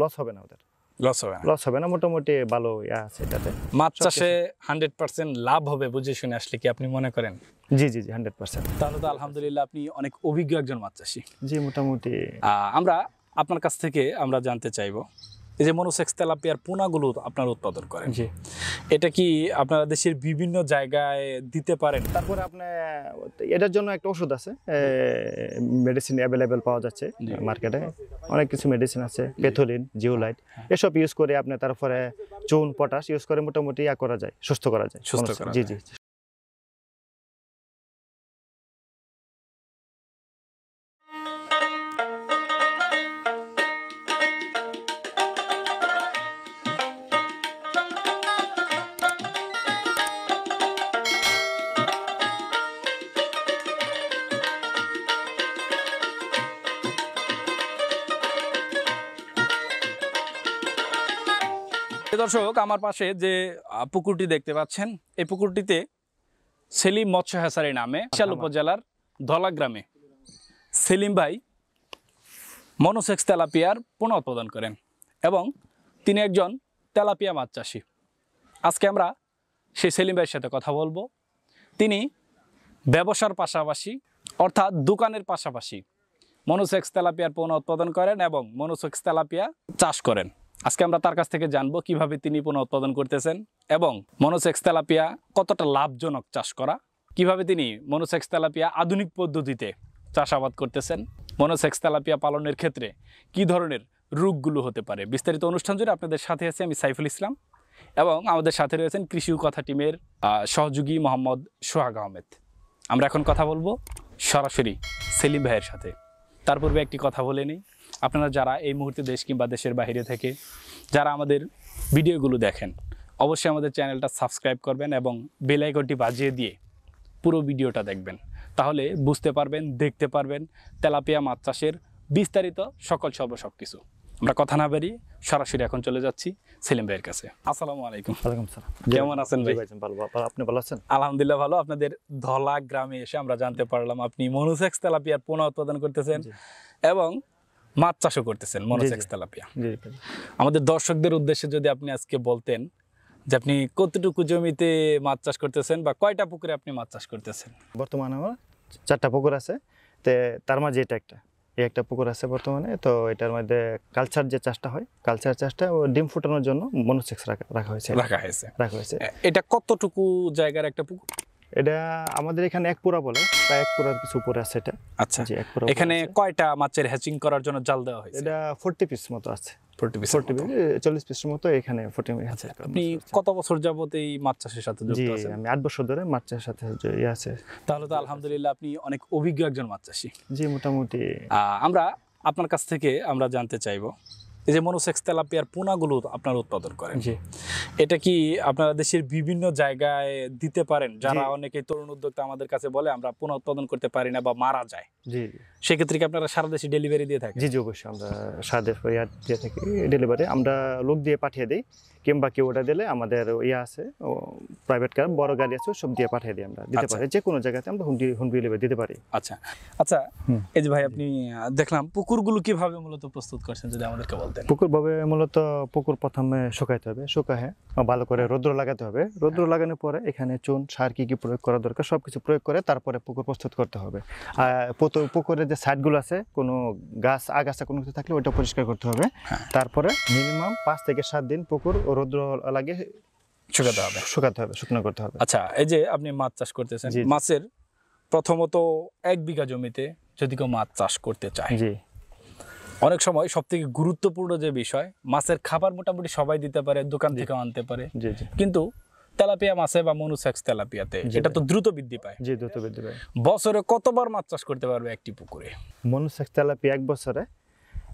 Loss হবে না ওদের। লস হবে না। লস হবে না মোটামুটি ভালো ইয়া আছে এটাতে। মাছ চাষে হান্ড্রেড পার্সেন্ট লাভ হবে বুঝে শুনে আসলে কি আপনি মনে করেন? জি জি জি হান্ড্রেড পার্সেন্ট তাহলে তো আলহামদুলিল্লাহ আপনি অনেক অভিজ্ঞ একজন মাছ চাষি। জি মোটামুটি। আমরা আপনার কাছ থেকে আমরা জানতে চাইব এই যে মনোসেক্স তেলাপিয়ার পোনাগুলো আপনার উৎপাদন করেন। জি। এটা কি আপনারা দেশের বিভিন্ন জায়গায় দিতে পারেন? তারপরে আপনার এটার জন্য একটা ওষুধ আছে মেডিসিন অ্যাভেলেবেল পাওয়া যাচ্ছে মার্কেটে অনেক কিছু মেডিসিন আছে পেথোলিন জিওলাইট এসব ইউজ করে আপনি তারপরে চুন পটাশ ইউজ করে মোটামুটি ইয়া করা যায় সুস্থ করা যায় সুস্থ জি জি। দর্শক আমার পাশে যে পুকুরটি দেখতে পাচ্ছেন এই পুকুরটিতে সেলিম মৎস্য হেসারি নামে বিশাল উপজেলার ধলা গ্রামে সেলিম ভাই মনোসেক্স তেলাপিয়ার পুনঃ উৎপাদন করেন এবং তিনি একজন তেলাপিয়া মাছ চাষি। আজকে আমরা সেই সেলিম ভাইয়ের সাথে কথা বলব। তিনি ব্যবসার পাশাপাশি অর্থাৎ দোকানের পাশাপাশি মনোসেক্স তেলাপিয়ার পণ্য উৎপাদন করেন এবং মনোসেক্স তেলাপিয়া চাষ করেন। আজকে আমরা তার কাছ থেকে জানব কীভাবে তিনি পুনঃ উৎপাদন করতেছেন এবং মনোসেক্স তেলাপিয়া কতটা লাভজনক চাষ করা? কীভাবে তিনি মনোসেক্স তেলাপিয়া আধুনিক পদ্ধতিতে চাষাবাদ করতেছেন? মনোসেক্স তেলাপিয়া পালনের ক্ষেত্রে কি ধরনের রোগগুলো হতে পারে? বিস্তারিত অনুষ্ঠান জুড়ে আপনাদের সাথে আছি আমি সাইফুল ইসলাম এবং আমাদের সাথে রয়েছেন কৃষি কথা টিমের সহযোগী মোহাম্মদ সোহাগ আহমেদ। আমরা এখন কথা বলব সরাসরি সেলিম ভাইয়ের সাথে। তার পূর্বে একটি কথা বলে নিই। আপনারা যারা এই মুহূর্তে দেশ কিংবা দেশের বাইরে থেকে যারা আমাদের ভিডিওগুলো দেখেন অবশ্যই আমাদের চ্যানেলটা সাবস্ক্রাইব করবেন এবং বেল আইকনটি বাজিয়ে দিয়ে পুরো ভিডিওটা দেখবেন। তাহলে বুঝতে পারবেন দেখতে পারবেন তেলাপিয়া মাছ চাষের বিস্তারিত সকল সর্ব সব কিছু। আমরা কথা না বেরিয়ে সরাসরি এখন চলে যাচ্ছি সেলিম ভাইয়ের কাছে। আসসালামু আলাইকুম। ওয়ালাইকুম সালাম। কেমন আছেন ভাই? ভালো। ভালো। আপনি ভালো আছেন? আলহামদুলিল্লাহ ভালো। আপনাদের ধলা গ্রামে এসে আমরা জানতে পারলাম আপনি মনোসেক্স তেলাপিয়ার পোনা উৎপাদন করতেছেন এবং মাছ চাষও করতেছেন মনোসেক্স। তেলাপিয়া। আমাদের দর্শকদের উদ্দেশ্যে যদি আপনি আজকে বলতেন যে আপনি কতটুকু জমিতে মাছ চাষ করতেছেন বা কয়টা পুকুরে আপনি মাছ চাষ করতেছেন? বর্তমানে আমার চারটা পুকুর আছে তে তার মাঝে এটা একটা এই একটা পুকুর আছে বর্তমানে তো এটার মধ্যে কালচার যে চাষটা হয় কালচার চাষটা ও ডিম ফুটানোর জন্য মনোসেক্স রাখা রাখা হয়েছে। রাখা হয়েছে। রাখা হয়েছে। এটা কতটুকু জায়গার একটা পুকুর? এটা আমাদের এখানে এক পুরা বলে প্রায় এক পুরার কিছু উপরে আছে এটা। আচ্ছা। জি এক পুরা এখানে কয়টা মাছের হ্যাচিং করার জন্য জাল দেওয়া হয়েছে? এটা ফোরটি পিস মতো আছে। 40 piece এর ফোরটি মতো। চল্লিশ পিসের মতো এখানে ফোরটি আচ্ছা আপনি কত বছর যাবত এই মাছ চাষের সাথে যুক্ত আছেন? আমি আট বছর ধরে মাছের সাথে যে ইয়ে আছে। তাহলে তো আলহামদুলিল্লাহ আপনি অনেক অভিজ্ঞ একজন মাছ চাষি। জি মোটামুটি। আমরা আপনার কাছ থেকে আমরা জানতে চাইব এই যে মনোসেক্স তেলাপিয়ার পোনাগুলো আপনার উৎপাদন করেন। এটা কি আপনারা দেশের বিভিন্ন জায়গায় দিতে পারেন? যারা অনেকে তরুণ উদ্যোক্তা আমাদের কাছে বলে আমরা পুনঃ উৎপাদন করতে পারি না বা মারা যায়। জি। সেক্ষেত্রে কি আপনারা সারা দেশে ডেলিভারি দিয়ে থাকেন? জি জি অবশ্যই আমরা সাদে ইয়ার দিয়ে থাকি ডেলিভারি আমরা লোক দিয়ে পাঠিয়ে দিই কিংবা কেউ ওটা দিলে আমাদের ইয়ে আছে প্রাইভেট কার বড় গাড়ি আছে সব দিয়ে পাঠিয়ে দিই আমরা। দিতে আচ্ছা। পারি যে কোনো জায়গাতে আমরা হোম হোম ডেলিভারি দিতে পারি। আচ্ছা। আচ্ছা এই যে ভাই আপনি দেখলাম পুকুরগুলো কীভাবে মূলত প্রস্তুত করছেন যদি আমাদেরকে বলতেন। পুকুর ভাবে মূলত পুকুর প্রথমে শুকাইতে হবে শুকায় ভালো করে রৌদ্র লাগাতে হবে। রৌদ্র লাগানোর পরে এখানে চুন সার কি কি প্রয়োগ করা দরকার সব কিছু প্রয়োগ করে তারপরে পুকুর প্রস্তুত করতে হবে। আর পুকুরে যে সাইডগুলো আছে কোনো গাছ আগাছা কোনো কিছু থাকলে ওইটা পরিষ্কার করতে হবে। হ্যাঁ। তারপরে মিনিমাম পাঁচ থেকে সাত দিন পুকুর ও রৌদ্র লাগে শুকাতে হবে। শুকাতে হবে শুকনো করতে হবে। আচ্ছা এই যে আপনি মাছ চাষ করতেছেন। মাছের প্রথমত এক বিঘা জমিতে যদি কেউ মাছ চাষ করতে চায় জি। অনেক সময় সব থেকে গুরুত্বপূর্ণ যে বিষয় মাছের খাবার মোটামুটি সবাই দিতে পারে দোকান থেকে আনতে পারে। কিন্তু তেলাপিয়া মাছে বা মনুসেক্স তেলাপিয়াতে এটা তো দ্রুত বৃদ্ধি পায়। জি দ্রুত বৃদ্ধি পায়। বছরে কতবার মাছ চাষ করতে পারবে একটি পুকুরে? মনুসেক্স তেলাপি এক বছরে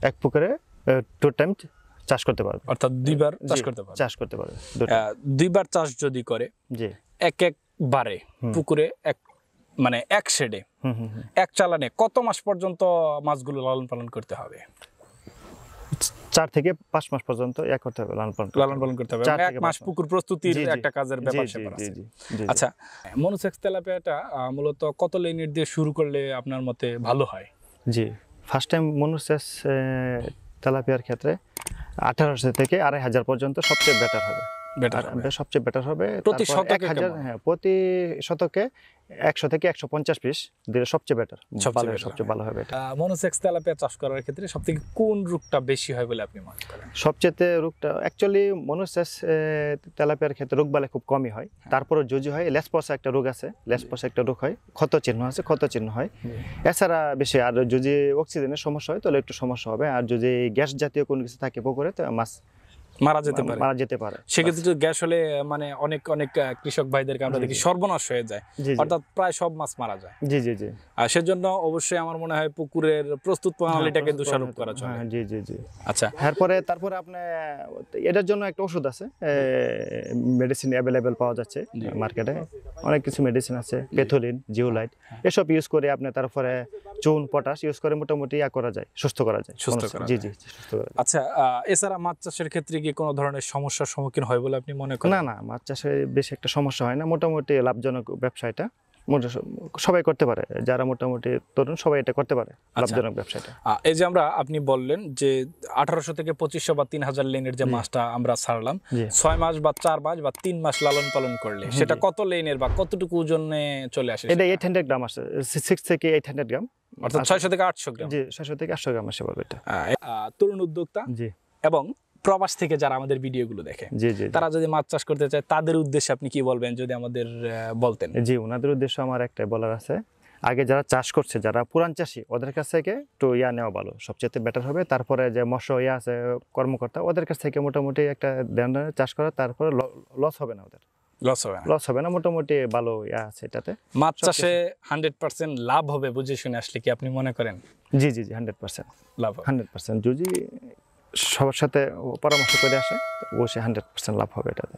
এক পুকুরে টু টাইম চাষ করতে পারবে। অর্থাৎ দুইবার চাষ করতে পারবে। চাষ করতে পারবে দুইবার চাষ যদি করে জি। এক একবারে হুম। পুকুরে এক মানে এক শেডে। এক চালানে কত মাস পর্যন্ত মাছগুলো লালন পালন করতে হবে? চার থেকে পাঁচ মাস পর্যন্ত ইয়া করতে হবে লালন পালন লালন পালন করতে হবে। এক মাস পুকুর প্রস্তুতির। একটা কাজের ব্যাপার স্যাপার আছে। আচ্ছা মনোসেক্স তেলাপিয়াটা মূলত কত লেনের দিয়ে শুরু করলে আপনার মতে ভালো হয়? জি ফার্স্ট টাইম মনোসেক্স তেলাপিয়ার ক্ষেত্রে আঠারোশো থেকে আড়াই হাজার পর্যন্ত সবচেয়ে বেটার হবে। বেটার সবচেয়ে বেটার হবে প্রতি শতকে? হ্যাঁ প্রতি শতকে একশো থেকে একশো পঞ্চাশ পিস দিলে সবচেয়ে বেটার ভালো সবচেয়ে ভালো হবে মনোসেক্স তেলাপিয়া চাষ করার ক্ষেত্রে কোন রোগটা বেশি হয় বলে আপনি মনে করেন? সবচেয়ে রোগটা অ্যাকচুয়ালি মনুষ্যাস তেলাপিয়ার ক্ষেত্রে রোগ বালে খুব কমই হয়। হ্যাঁ। তারপরে যদি হয় লেসপসা একটা রোগ আছে লেসপসা একটা রোগ হয় ক্ষত চিহ্ন আছে ক্ষত চিহ্ন হয়। এছাড়া বেশি আর যদি অক্সিজেনের সমস্যা হয় তাহলে একটু সমস্যা হবে। আর যদি গ্যাস জাতীয় কোনো কিছু থাকে পুকুরে তো মাছ মারা যেতে পারে। মারা যেতে পারে। সেক্ষেত্রে গ্যাস হলে মানে অনেক অনেক কৃষক ভাইদেরকে আমরা দেখি সর্বনাশ হয়ে যায়। অর্থাৎ প্রায় সব মাছ মারা যায়। জি জি জি। আর সেজন্য অবশ্যই আমার মনে হয় পুকুরের প্রস্তুত প্রণালীটাকে দোষারোপ করা চলে। হ্যাঁ, জি জি জি। আচ্ছা। তারপরে তারপরে আপনি এটার জন্য একটা ওষুধ আছে। মেডিসিন অ্যাভেলেবেল পাওয়া যাচ্ছে মার্কেটে অনেক কিছু মেডিসিন আছে পেথোলিন জিওলাইট এসব ইউজ করে আপনি তারপরে চুন পটাশ ইউজ করে মোটামুটি ইয়া করা যায় সুস্থ করা যায়। সুস্থ করা জি জি সুস্থ করা আচ্ছা এছাড়া মাছ চাষের ক্ষেত্রে কি কোনো ধরনের সমস্যার সম্মুখীন হয় বলে আপনি মনে করেন? না না মাছ চাষে বেশি একটা সমস্যা হয় না। মোটামুটি লাভজনক ব্যবসা এটা সবাই করতে পারে। যারা মোটামুটি তরুণ সবাই এটা করতে পারে আচ্ছা। লাভজনক ব্যবসাটা এই যে আমরা আপনি বললেন যে আঠারোশো থেকে পঁচিশশো বা তিন হাজার লেনের যে মাছটা আমরা ছাড়লাম ছয় মাস বা চার মাস বা তিন মাস লালন পালন করলে সেটা কত লেনের বা কতটুকু ওজনে চলে আসে এটা এইট হান্ড্রেড গ্রাম আছে সিক্স থেকে এইট হান্ড্রেড গ্রাম। অর্থাৎ ছয়শো থেকে আটশো গ্রাম। জি ছয়শো থেকে আটশো গ্রাম আসে পারবে এটা। তরুণ উদ্যোক্তা জি। এবং প্রবাস থেকে যারা আমাদের ভিডিওগুলো দেখে। তারা যদি মাছ চাষ করতে চায় তাদের উদ্দেশ্যে আপনি কি বলবেন যদি আমাদের বলতেন? জি ওনাদের উদ্দেশ্য আমার একটাই বলার আছে। আগে যারা চাষ করছে যারা পুরান চাষি ওদের কাছ থেকে একটু ইয়া নেওয়া ভালো। সবচেয়ে বেটার হবে। তারপরে যে মৎস্য ইয়া আছে কর্মকর্তা ওদের কাছ থেকে মোটামুটি একটা ধ্যান চাষ করা তারপরে লস হবে না ওদের। লস হবে লস হবে না মোটামুটি ভালো ইয়া আছে এটাতে। মাছ চাষে হান্ড্রেড পার্সেন্ট লাভ হবে বুঝে শুনে আসলে কি আপনি মনে করেন? জি জি জি হান্ড্রেড পার্সেন্ট লাভ হান্ড্রেড পার্সেন্ট যদি সবার সাথে পরামর্শ করে আসে অবশ্যই হান্ড্রেড পার্সেন্ট লাভ হবে এটাতে।